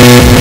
you